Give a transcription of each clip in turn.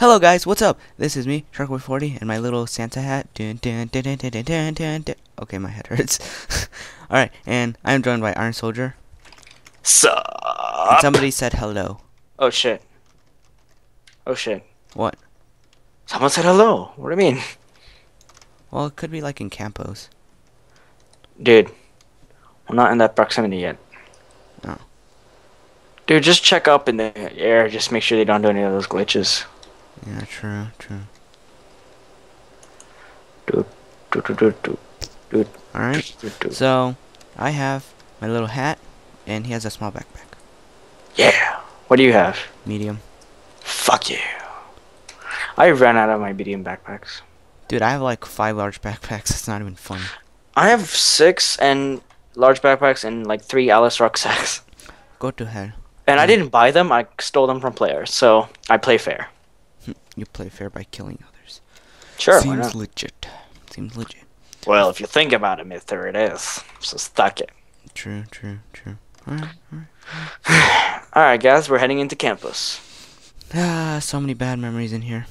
Hello guys, what's up? This is me, Sharkboy40, and my little Santa hat. Dun, dun, dun, okay, my head hurts. Alright, and I'm joined by Iron Soldier. Sup? And somebody said hello. Oh shit. Oh shit. What? Someone said hello. What do you mean? Well, it could be like in Campos. Dude, we're not in that proximity yet. Oh. Dude, just check up in the air. Just make sure they don't do any of those glitches. Yeah, true, true. Dude, dude, dude, dude, dude, dude, Alright, so I have my little hat, and he has a small backpack. Yeah. What do you have? Medium. Fuck you. I ran out of my medium backpacks. Dude, I have like five large backpacks. It's not even funny. I have six and large backpacks and like three Alice rucksacks. Go to hell. And I didn't buy them. I stole them from players. So I play fair. You play fair by killing others. Sure. Seems legit. Seems legit. Well, if you think about it, Mister, it is. So stuck it. True, true, true. Alright, alright. All right, guys, we're heading into campus. Ah, so many bad memories in here.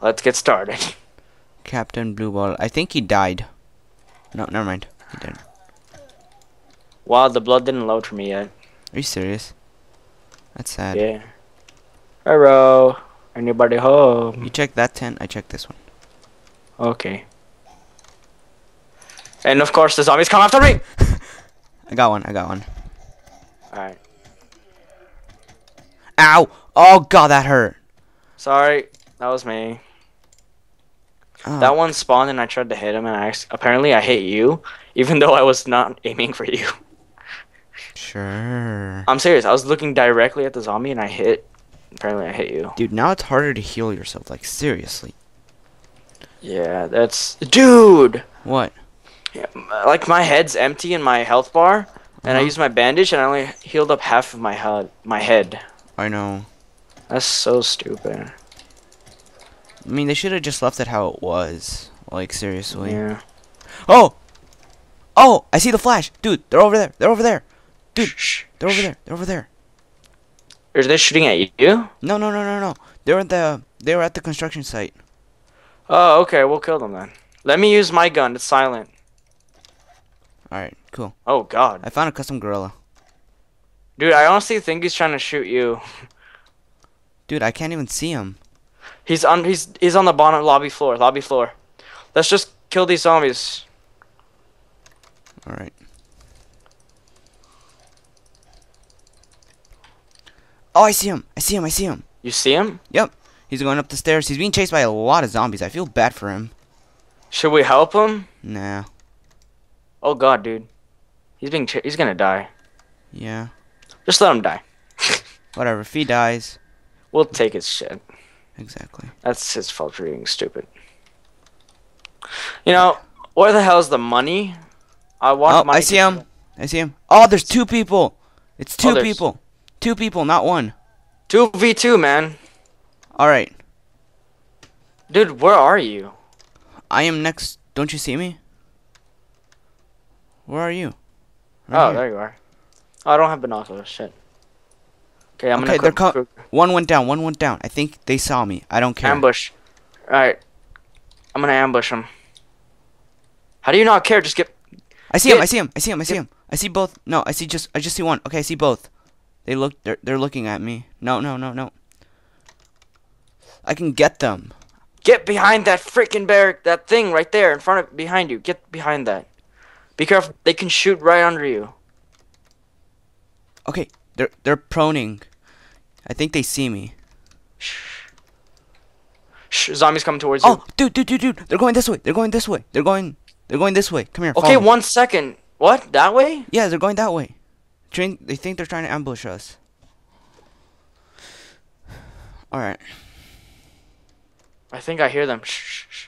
Let's get started. Captain Blue Ball. I think he died. No, never mind. He didn't. Wow, the blood didn't load for me yet. Are you serious? That's sad. Yeah. Hello. Anybody home? You check that tent, I check this one. Okay. And of course, the zombies come after me. I got one, I got one. All right. Ow! Oh god, that hurt. Sorry, that was me. Oh, That one spawned and I tried to hit him, and I apparently I hit you, even though I was not aiming for you. Sure. I'm serious. I was looking directly at the zombie and I hit. Apparently, I hit you. Dude, now it's harder to heal yourself, like seriously. Yeah, that's dude. What? Yeah, like my head's empty in my health bar, and I Uh-huh. used my bandage, and I only healed up half of my head. My head. I know. That's so stupid. I mean, they should have just left it how it was. Like, seriously. Yeah. Oh! Oh! I see the flash! Dude, they're over there! They're over there! Dude, Shh, They're over there! They're over there! Are they shooting at you? No, no, no, no, no. They were at the, they were at the construction site. Oh, okay. We'll kill them then. Let me use my gun. It's silent. Alright, cool. Oh God, I found a Custom Guerilla. dude. I honestly think he's trying to shoot you. Dude, I can't even see him. He's on. He's he's on the bottom lobby floor. Lobby floor. Let's just kill these zombies. Alright. Oh, I see him! I see him! I see him! You see him? Yep. He's going up the stairs. He's being chased by a lot of zombies. I feel bad for him. Should we help him? Nah. Oh God, dude. He's being. Ch- he's gonna die. Yeah. Just let him die. Whatever. If he dies. We'll take his shit. Exactly. That's his fault for being stupid. You know, where the hell's the money? I want Oh, money. I see him. I see him. Oh, there's two people. It's two Oh, people. Two people, not one. Two v two, man. Alright. Dude, where are you? I am next. Don't you see me? Where are you? Right oh, here. there you are. Oh, I don't have binoculars. Shit. Okay, I'm Okay, gonna they're co- co- One went down. One went down. I think they saw me. I don't care. ambush. All right, I'm gonna ambush him. How do you not care? Just get. I see him. I see him. I see him. I see him. I see both. No, I see just. I just see one. Okay, I see both. They look. They're. They're looking at me. No, no, no, no. I can get them. Get behind that freaking barrack, that thing right there in front of, behind you. Get behind that. Be careful. They can shoot right under you. Okay, they're they're proning. I think they see me. Shh. Shh. Zombies coming towards you. Oh, dude, dude, dude, dude. They're going this way. They're going this way. They're going. They're going this way. Come here. okay, follow me. one second. What? That way? Yeah, they're going that way. Train. They think they're trying to ambush us. All right. I think I hear them. Shh. shh, shh.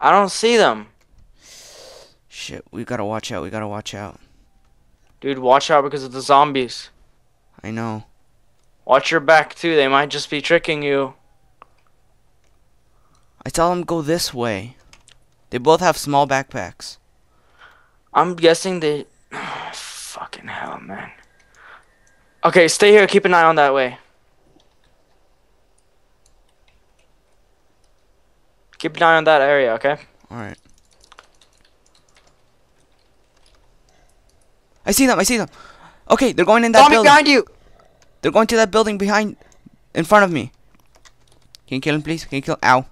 I don't see them. Shit, we gotta watch out. We gotta watch out. Dude, watch out because of the zombies. I know. Watch your back too. They might just be tricking you. I saw them go this way. They both have small backpacks. I'm guessing they. Fucking hell, man. Okay, stay here. Keep an eye on that way. Keep an eye on that area, okay? Alright. I see them, I see them. Okay, they're going in that Tommy building. behind you. They're going to that building behind, in front of me. Can you kill him, please? Can you kill? Ow.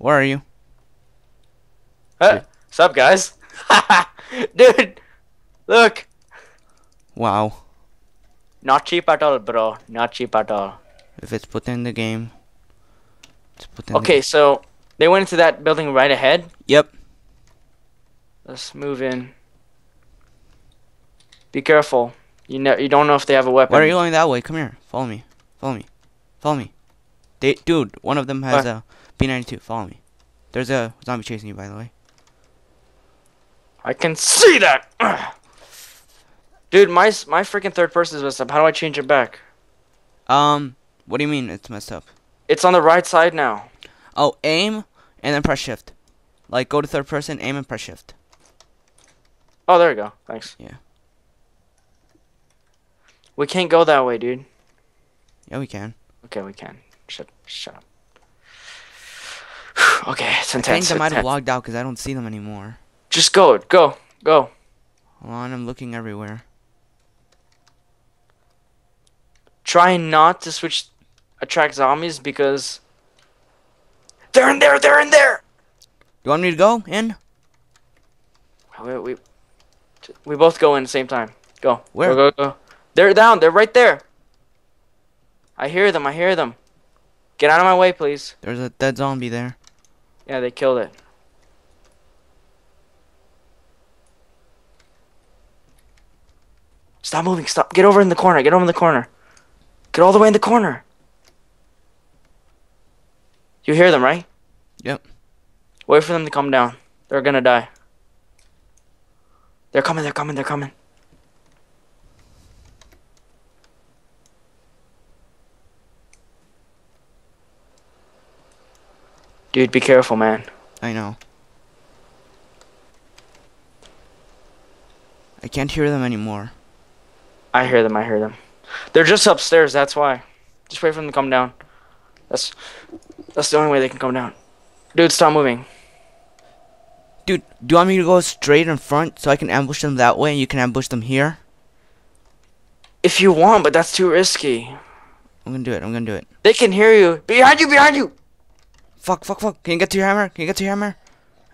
Where are you? Hey, what's up, guys? Dude, look. Wow. Not cheap at all, bro. Not cheap at all. If it's put in the game, in. the- Okay, so they went into that building right ahead. Yep. Let's move in. Be careful. You know, you don't know if they have a weapon. Why are you going that way? Come here. Follow me. Follow me. Follow me. They, dude, one of them has Where? a B92. Follow me. There's a zombie chasing you, by the way. I can see that. Dude, my my freaking third person is messed up. How do I change it back? Um, what do you mean it's messed up? It's on the right side now. Oh, aim and then press shift. Like go to third person, aim and press shift. Oh, there we go. Thanks. Yeah. We can't go that way, dude. Yeah, we can. Okay, we can. Shut, shut up. Okay, it's intense. I think they might have logged out because I don't see them anymore. Just go, go, go. Hold on, I'm looking everywhere. Try not to switch, attract zombies because they're in there. They're in there. You want me to go in? Oh, we, we, we both go in at the same time. Go. Where? Go, go, go. They're down. They're right there. I hear them. I hear them. Get out of my way, please. There's a dead zombie there. Yeah, they killed it. Stop moving. Stop. Get over in the corner. Get over in the corner. Get all the way in the corner. You hear them, right? Yep. Wait for them to come down. They're gonna die. They're coming. They're coming. They're coming. Dude, be careful, man. I know. I can't hear them anymore. I hear them. I hear them. They're just upstairs. That's why. Just wait for them to come down. That's that's the only way they can come down. Dude, stop moving. Dude, do you want me to go straight in front so I can ambush them that way and you can ambush them here? If you want, but that's too risky. I'm gonna do it. I'm gonna do it. They can hear you. Behind you. Behind you. Fuck, fuck, fuck. Can you get to your hammer? Can you get to your hammer?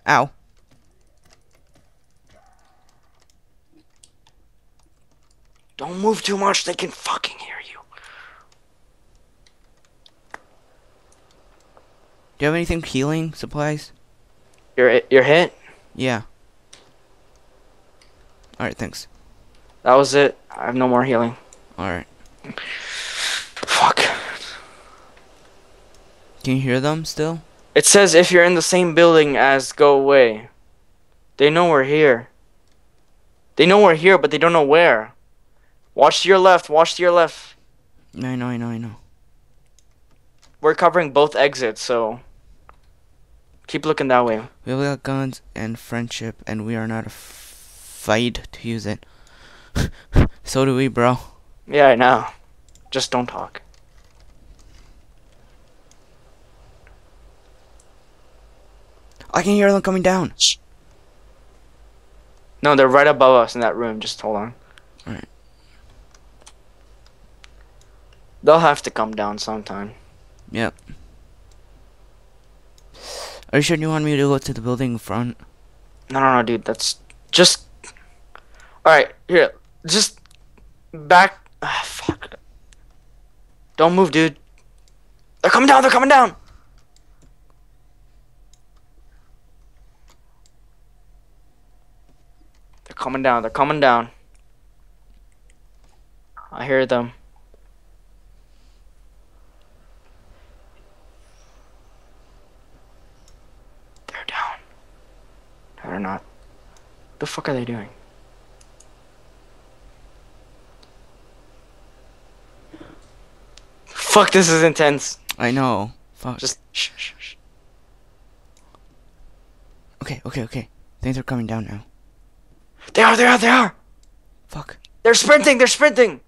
Ow. Don't move too much. They can fucking hear you. Do you have anything healing supplies? You're you're hit. Yeah. Alright, thanks. That was it. I have no more healing. Alright. Fuck. Can you hear them still? It says if you're in the same building as go away. They know we're here. They know we're here, but they don't know where. Watch to your left. Watch to your left. I know, I know, I know. We're covering both exits, so keep looking that way. We have got guns and friendship, and we are not afraid to use it. so do we, bro. Yeah, I know. Just don't talk. I can hear them coming down. No, they're right above us in that room. Just hold on. Alright. They'll have to come down sometime. Yep. Are you sure you want me to go to the building in front? No, no, no, dude. That's just. Alright, here. Just back. Ah, fuck. Don't move, dude. They're coming down. They're coming down. Coming down. They're coming down. I hear them. They're down. No, they're not. What the fuck are they doing? Fuck, this is intense. I know. Fuck. Just shh, shh, shh. Okay, okay, okay. Things are coming down now. They are, they are, they are. Fuck. They're sprinting, they're sprinting.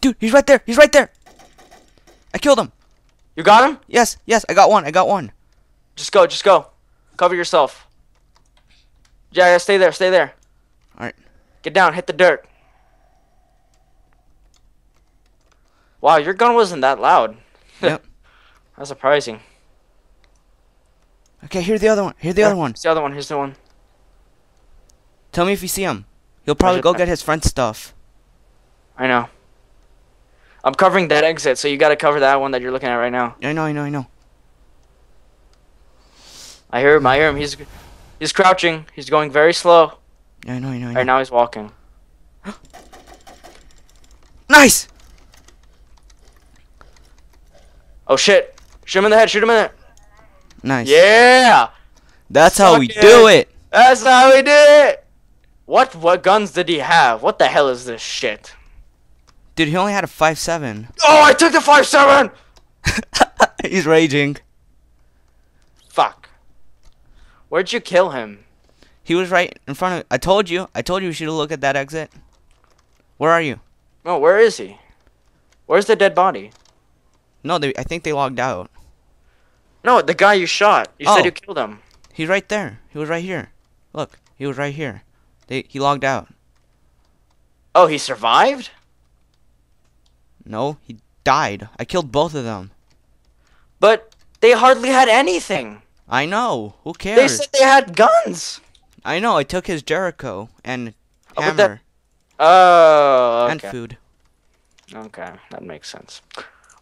Dude, he's right there. He's right there. I killed him. You got him? Yes, yes, I got one. I got one. Just go, just go. Cover yourself. Yeah, yeah, stay there, stay there. Alright. Get down, hit the dirt. Wow, your gun wasn't that loud. Yep. That's surprising. Okay, here's the other one. Here's the other one. Here's the other one, here's the one. Tell me if you see him. He'll probably go get his friend's stuff. I know. I'm covering that exit, so you gotta cover that one that you're looking at right now. I know, I know, I know. I hear him, I hear him. He's he's crouching. He's going very slow. I know, I know, I know. Right now he's walking. Nice! Oh shit. Shoot him in the head, shoot him in the head. Nice. Yeah! That's how we Suck do it. it. That's how we do it! What what guns did he have? What the hell is this shit? Dude, he only had a 5.7. Oh, I took the 5-7! He's raging. Fuck. Where'd you kill him? He was right in front of. I told you. I told you we should look at that exit. Where are you? Oh, where is he? Where's the dead body? No, they. I think they logged out. No, the guy you shot. You Oh. said you oh. killed him. He's right there. He was right here. Look, he was right here. They. He logged out. Oh, he survived? No, he died. I killed both of them. But they hardly had anything. I know. Who cares? They said they had guns. I know. I took his Jericho and Oh, that- hammer Oh, and food. Okay, that makes sense.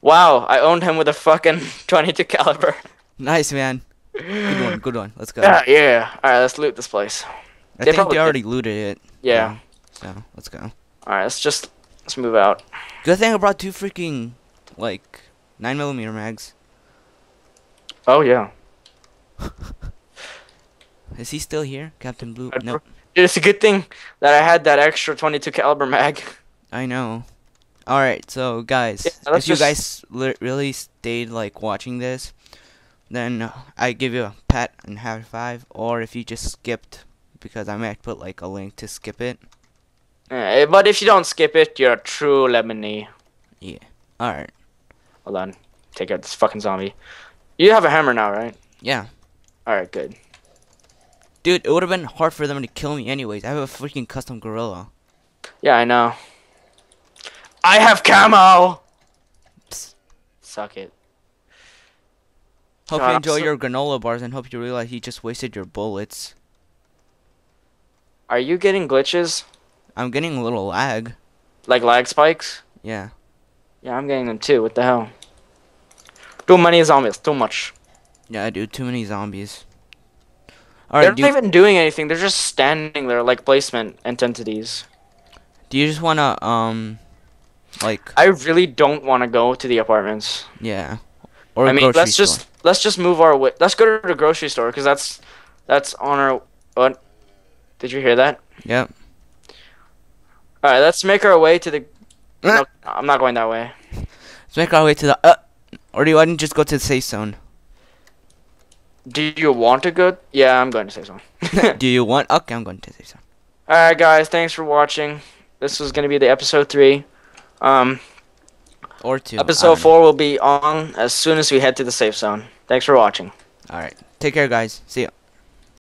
Wow, I owned him with a fucking 22 caliber. Nice man. Good one. Good one. Let's go. Yeah, yeah. All right, let's loot this place. I they think they did. already looted it. Yeah. So let's go. All right, let's just let's move out. Good thing I brought two freaking like nine millimeter mags. Oh yeah. Is he still here, Captain Blue? No. Nope. It's a good thing that I had that extra 22 caliber mag. I know. All right, so guys, Yeah, if you guys really stayed like watching this, then I give you a pat and high five. Or if you just skipped, because I might put like a link to skip it. Eh, but if you don't skip it, you're a true lemony. Yeah. All right. Hold on, take out this fucking zombie. You have a hammer now, right? Yeah, All right, good. dude, it would have been hard for them to kill me anyways. I have a freaking Custom Guerilla. Yeah, I know. I have camo. Psst. Suck it. Hope God, you enjoy so- your granola bars and hope you realize you just wasted your bullets. Are you getting glitches I'm getting a little lag. like lag spikes? Yeah. Yeah, I'm getting them too. What the hell? Too many zombies. Too much. Yeah, I do. Too many zombies. They're Alright, do, not you- even doing anything. They're just standing there like placement entities. do you just wanna, um, like, I really don't want to go to the apartments. yeah. Or I mean, let's store. just let's just move our way. Let's go to the grocery store because that's that's on our. What? Did you hear that? Yep. All right, let's make our way to the. No, I'm not going that way. Let's make our way to the, uh, or do you want to just go to the safe zone? Do you want to go? Yeah, I'm going to say so. do you want, okay, I'm going to safe zone. All right, guys. Thanks for watching. This was gonna be the episode three. Um, Or two. Episode don't know. four will be on as soon as we head to the safe zone. Thanks for watching. Alright. Take care, guys. See ya.